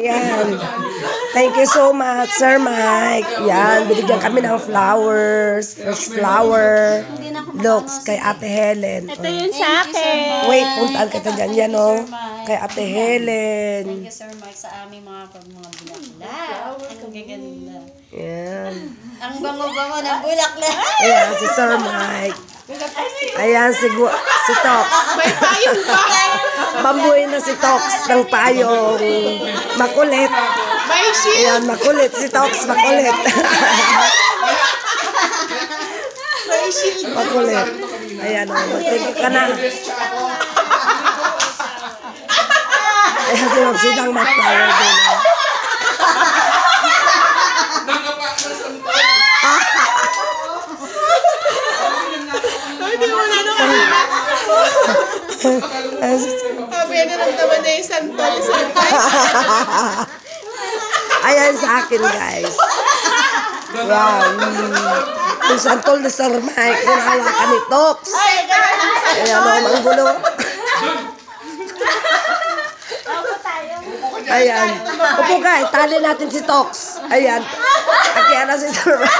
Yan. Thank you so much, Sir Mike. Yan, binigyan kami ng flowers, fresh flower. Looks kay Ate Helen. Ito yun sa akin. Wait, puntaan kita dyan. Yan, oh. Kay Ate Helen. Thank you, Sir Mike, sa aming mga mga bulaklak. Ang gaganda. Yan. Ang bango-bango ng bulaklak. Ayan, si Sir Mike. Ayan, si, Gu- si Tox. May payong pa. Bambuin na si Tox ng payong. Makulit. May shield. Ayan, makulit. Si Tox, makulit. May shield. makulit. Ayan, oh, magtigil ka na. Ayan, si Magsidang mag-flower din. oh. Hindi mo na nung kanina. Ayan, si- Sabi na naman na yung santol. Ayan sa akin, guys. Wow. Yung santol na Sir Mike, dinala ka ni Tox. Ayan, oh, ang gulo. Ayan. Upo ka, itali natin si Tox. Ayan. Akya na si Sir Mike.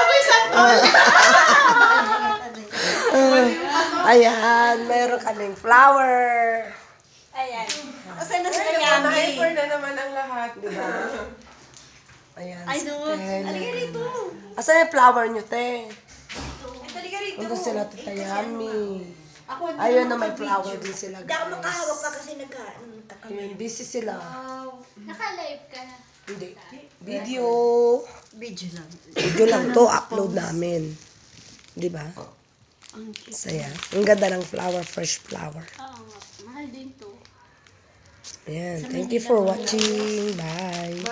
Amoy santol. Ayan, meron kaming flower. Ayan. Asan na sila Yami? na naman ang lahat, di ba? Ayan, Ay. Tene. Halika rito. Asan yung flower nyo, te? Halika rito. Punta sila, Tita Yami. Ako, Ayun na may flower din sila, guys. makahawak pa kasi nag Ayun, busy sila. Naka-live ka na. Hindi. Video. Video lang. Video lang to, upload namin. Di ba? Saya. Ang ganda ng flower, fresh flower. Oo nga. Mahal din to. Ayan. Thank you for watching. Bye.